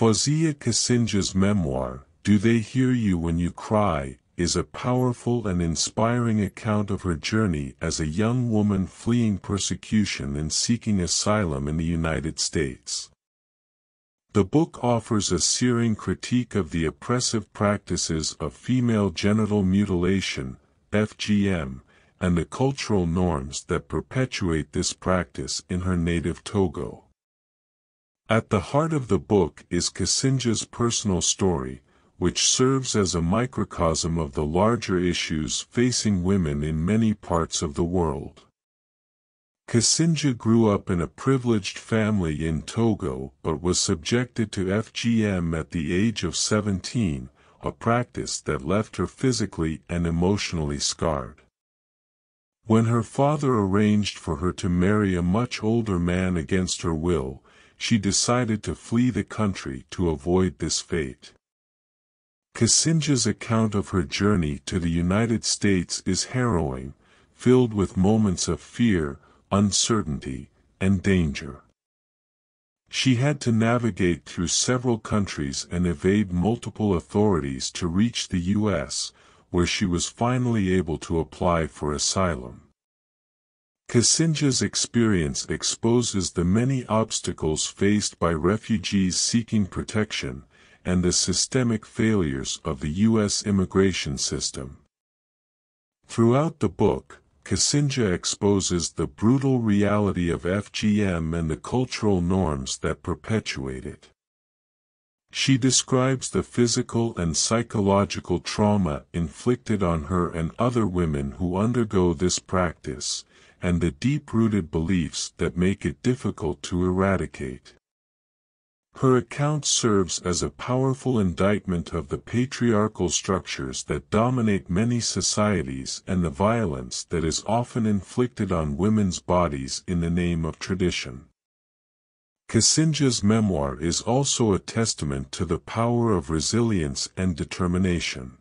Fauziya Kassindja's memoir, Do They Hear You When You Cry, is a powerful and inspiring account of her journey as a young woman fleeing persecution and seeking asylum in the United States. The book offers a searing critique of the oppressive practices of female genital mutilation, FGM, and the cultural norms that perpetuate this practice in her native Togo. At the heart of the book is Kassindja's personal story, which serves as a microcosm of the larger issues facing women in many parts of the world. Kisinja grew up in a privileged family in Togo but was subjected to FGM at the age of 17, a practice that left her physically and emotionally scarred. When her father arranged for her to marry a much older man against her will, she decided to flee the country to avoid this fate. Kassindja's account of her journey to the United States is harrowing, filled with moments of fear, uncertainty, and danger. She had to navigate through several countries and evade multiple authorities to reach the U.S., where she was finally able to apply for asylum. Kassindja's experience exposes the many obstacles faced by refugees seeking protection, and the systemic failures of the U.S. immigration system. Throughout the book, Kisinja exposes the brutal reality of FGM and the cultural norms that perpetuate it. She describes the physical and psychological trauma inflicted on her and other women who undergo this practice, and the deep-rooted beliefs that make it difficult to eradicate. Her account serves as a powerful indictment of the patriarchal structures that dominate many societies and the violence that is often inflicted on women's bodies in the name of tradition. Kassindja's memoir is also a testament to the power of resilience and determination.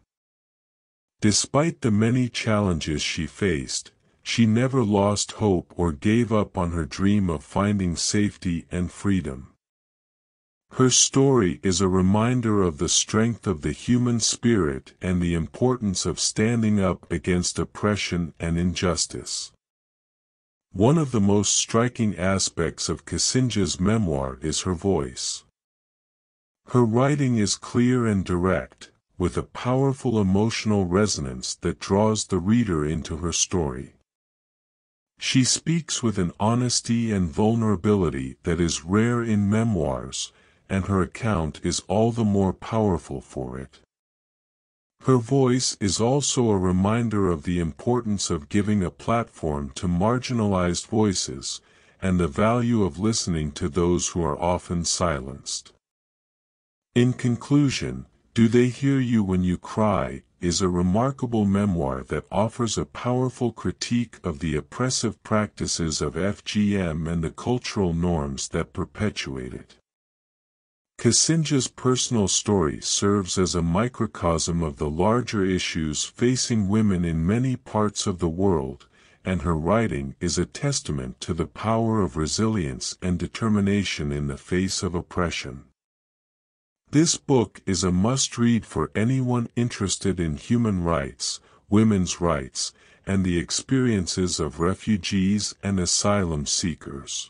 Despite the many challenges she faced, she never lost hope or gave up on her dream of finding safety and freedom. Her story is a reminder of the strength of the human spirit and the importance of standing up against oppression and injustice. One of the most striking aspects of Kassindja's memoir is her voice. Her writing is clear and direct, with a powerful emotional resonance that draws the reader into her story. She speaks with an honesty and vulnerability that is rare in memoirs, and her account is all the more powerful for it. Her voice is also a reminder of the importance of giving a platform to marginalized voices, and the value of listening to those who are often silenced. In conclusion, Do They Hear You When You Cry is a remarkable memoir that offers a powerful critique of the oppressive practices of FGM and the cultural norms that perpetuate it. Kassindja's personal story serves as a microcosm of the larger issues facing women in many parts of the world, and her writing is a testament to the power of resilience and determination in the face of oppression. This book is a must-read for anyone interested in human rights, women's rights, and the experiences of refugees and asylum seekers.